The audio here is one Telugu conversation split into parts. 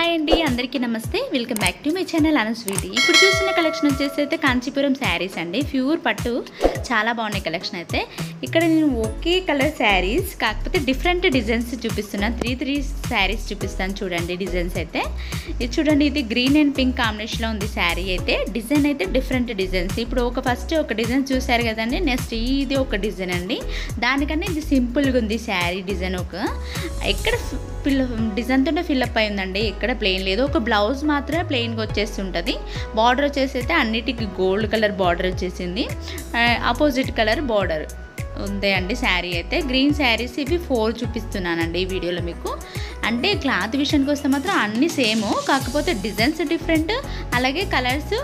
హాయ్ అండి అందరికీ నమస్తే. Welcome back to my channel అనస్వీటి ఇప్పుడు చూసిన కలెక్షన్ వచ్చేసి అయితే కాంచీపురం శారీస్ అండి. ప్యూర్ పట్టు చాలా బాగున్నాయి కలెక్షన్ అయితే. ఇక్కడ నేను ఒకే కలర్ శారీస్ కాకపోతే డిఫరెంట్ డిజైన్స్ చూపిస్తున్నాను త్రీ త్రీ శారీస్ చూపిస్తాను చూడండి డిజైన్స్ అయితే. ఇది చూడండి ఇది గ్రీన్ అండ్ పింక్ కాంబినేషన్లో ఉంది శారీ అయితే. డిజైన్ అయితే డిఫరెంట్ డిజైన్స్ ఇప్పుడు ఒక ఫస్ట్ ఒక డిజైన్ చూసారు కదండి నెక్స్ట్ ఇది ఒక డిజైన్ అండి. దానికన్నా ఇది సింపుల్గా ఉంది శారీ డిజైన్ ఒక. ఎక్కడ ఫిల్ డిజైన్తోనే ఫిల్అప్ అయిందండి. ఎక్కడ ప్లెయిన్ లేదు. ఒక బ్లౌజ్ మాత్రమే ప్లెయిన్గా వచ్చేస్తుంటుంది బార్డర్ వచ్చేసి అయితే అన్నిటికీ గోల్డ్ కలర్ బార్డర్ వచ్చేసింది. ఆపోజిట్ కలర్ బార్డర్ ఉంది అండి శారీ అయితే. గ్రీన్ శారీస్ ఇవి ఫోర్ చూపిస్తున్నానండి ఈ వీడియోలో మీకు. అంటే క్లాత్ విషయానికి వస్తే మాత్రం అన్నీ సేము కాకపోతే డిజైన్స్ డిఫరెంట్ అలాగే కలర్స్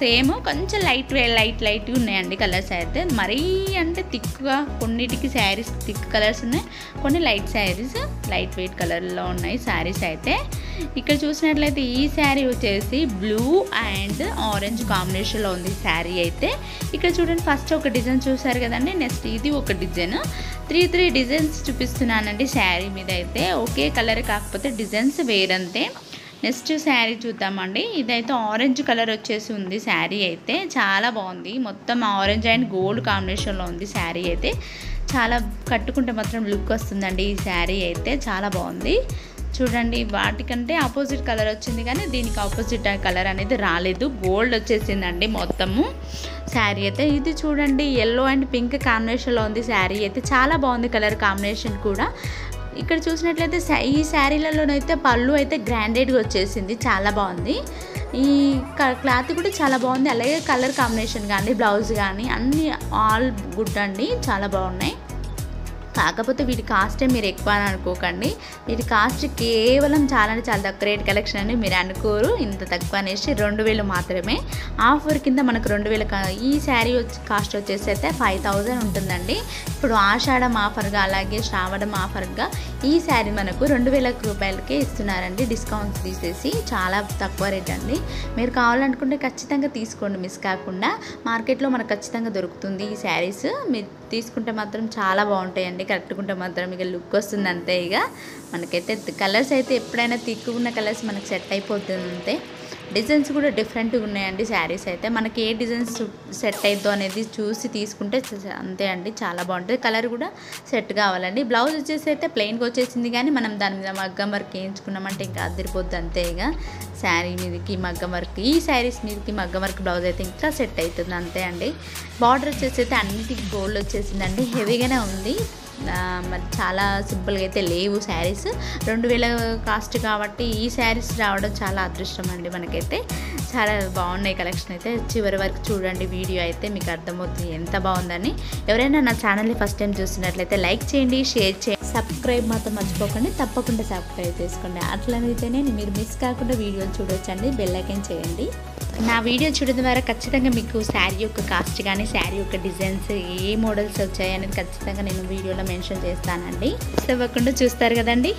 సేమ్ కొంచెం లైట్ వే లైట్ లైట్గా ఉన్నాయండి కలర్స్ అయితే. మరీ అంటే థిక్గా కొన్నిటికి శారీస్ థిక్ కలర్స్ ఉన్నాయి. కొన్ని లైట్ శారీస్ లైట్ వెయిట్ కలర్లో ఉన్నాయి శారీస్ అయితే. ఇక్కడ చూసినట్లయితే ఈ శారీ వచ్చేసి బ్లూ అండ్ ఆరెంజ్ కాంబినేషన్లో ఉంది శారీ అయితే. ఇక్కడ చూడండి ఫస్ట్ ఒక డిజైన్ చూసారు కదండి నెక్స్ట్ ఇది ఒక డిజైన్. త్రీ త్రీ డిజైన్స్ చూపిస్తున్నానండి శారీ మీద అయితే. ఒకే కలర్ కాకపోతే డిజైన్స్ వేరంతే. నెక్స్ట్ శారీ చూద్దామండి. ఇదైతే ఆరెంజ్ కలర్ వచ్చేసి ఉంది శారీ అయితే. చాలా బాగుంది. మొత్తం ఆరెంజ్ అండ్ గోల్డ్ కాంబినేషన్లో ఉంది శారీ అయితే. చాలా కట్టుకుంటే మాత్రం లుక్ వస్తుందండి ఈ శారీ అయితే. చాలా బాగుంది. చూడండి వాటికంటే ఆపోజిట్ కలర్ వచ్చింది కానీ దీనికి ఆపోజిట్ కలర్ అనేది రాలేదు. గోల్డ్ వచ్చేసిందండి మొత్తము. శారీ అయితే ఇది చూడండి ఎల్లో అండ్ పింక్ కాంబినేషన్లో ఉంది శారీ అయితే. చాలా బాగుంది కలర్ కాంబినేషన్ కూడా. ఇక్కడ చూసినట్లయితే ఈ శారీలలోనైతే పళ్ళు అయితే గ్రాండెడ్గా వచ్చేసింది. చాలా బాగుంది. ఈ క్లాత్ కూడా చాలా బాగుంది. అలాగే కలర్ కాంబినేషన్ కానీ బ్లౌజ్ కానీ అన్నీ ఆల్ గుడ్ అండి. చాలా బాగున్నాయి. కాకపోతే వీటి కాస్టే మీరు ఎక్కువ అని అనుకోకండి. వీటి కాస్ట్ కేవలం చాలా అంటే చాలా తక్కువ రేట్ కలెక్షన్ అని మీరు అనుకోరు ఇంత తక్కువ అనేసి రెండు వేలు మాత్రమే. ఆఫర్ కింద మనకు రెండు వేల ఈ శారీ కాస్ట్ వచ్చేసి అయితే ఫైవ్ థౌజండ్ ఉంటుందండి. ఇప్పుడు ఆషాఢం ఆఫర్గా అలాగే శ్రావణం ఆఫర్గా ఈ శారీ మనకు రెండు వేల రూపాయలకే ఇస్తున్నారండి. డిస్కౌంట్స్ తీసేసి చాలా తక్కువ రేట్ అండి. మీరు కావాలనుకుంటే ఖచ్చితంగా తీసుకోండి మిస్ కాకుండా. మార్కెట్లో మనకు ఖచ్చితంగా దొరుకుతుంది ఈ శారీస్. మీరు తీసుకుంటే మాత్రం చాలా బాగుంటాయండి. కట్టుకుంటే మాత్రం ఇక లుక్ వస్తుంది అంతే ఇక. మనకైతే కలర్స్ అయితే ఎప్పుడైనా తిక్కున్న కలర్స్ మనకు సెట్ అయిపోతుంది అంతే డిజైన్స్ కూడా డిఫరెంట్గా ఉన్నాయండి శారీస్ అయితే. మనకి ఏ డిజైన్స్ సెట్ అయిద్దో అనేది చూసి తీసుకుంటే అంతే అండి. చాలా బాగుంటుంది. కలర్ కూడా సెట్ కావాలండి. బ్లౌజ్ వచ్చేసి అయితే ప్లెయిన్గా వచ్చేసింది కానీ మనం దాని మీద మగ్గం వర్క్ వేయించుకున్నామంటే ఇంకా అదిరిపోద్ది అంతే ఇక. శారీ మీదకి మగ్గం వర్క్ ఈ శారీస్ మీదకి మగ్గం వర్క్ బ్లౌజ్ అయితే ఇంకా సెట్ అవుతుంది అంతే అండి. బార్డర్ వచ్చేసి అయితే అన్నిటికి గోల్డ్ వచ్చేసిందండి. హెవీగానే ఉంది. మరి చాలా సింపుల్గా అయితే లేవు శారీస్. రెండు వేల కాస్ట్ కాబట్టి ఈ శారీస్ రావడం చాలా అదృష్టం అండి మనకైతే చాలా బాగున్నాయి కలెక్షన్ అయితే. చివరి వరకు చూడండి వీడియో అయితే మీకు అర్థమవుతుంది ఎంత బాగుందని. ఎవరైనా నా ఛానల్ని ఫస్ట్ టైం చూస్తున్నట్లయితే లైక్ చేయండి షేర్ చేయండి. సబ్స్క్రైబ్ మాత్రం మర్చిపోకండి తప్పకుండా సబ్స్క్రైబ్ చేసుకోండి. అట్లనైతేనే మీరు మిస్ కాకుండా వీడియోలు చూడొచ్చండి బెల్లైకన్ చేయండి. నా వీడియో చూడడం ద్వారా ఖచ్చితంగా మీకు శారీ యొక్క కాస్ట్ కానీ శారీ యొక్క డిజైన్స్ ఏ మోడల్స్ వచ్చాయి అనేది ఖచ్చితంగా నేను వీడియోలో మెన్షన్ చేస్తానండి. ఇవ్వకుండా చూస్తారు కదండి.